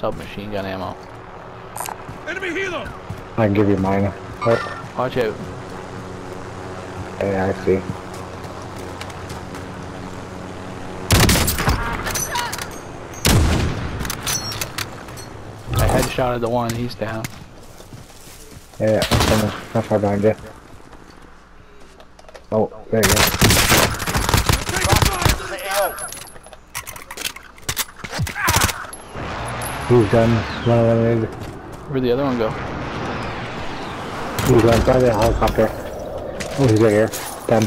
submachine gun ammo. Enemy helo! I can give you mine. Oh, Watch out. yeah, I see. I headshotted the one, he's down. Yeah, yeah, I'm. Not far behind you. Oh, there you go. He's done. One eliminated. Where'd the other one go? He's done by the helicopter. Oh, he's right here. Done.